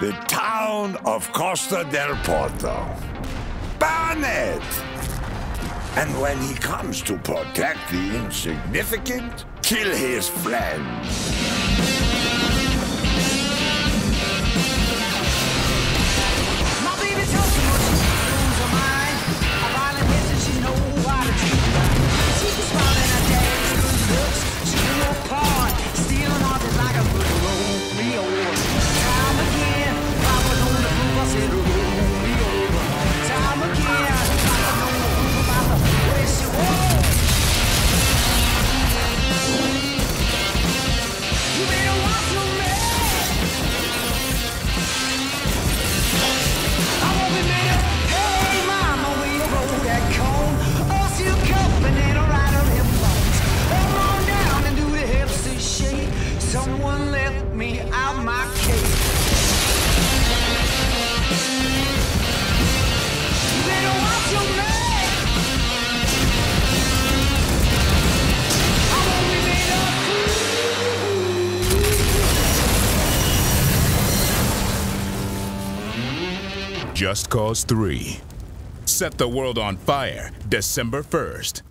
the town of Costa del Porto. Burn it! And when he comes to protect the insignificant, kill his friends. Someone let me out my cage. Just Cause 3. Set the world on fire, December 1st.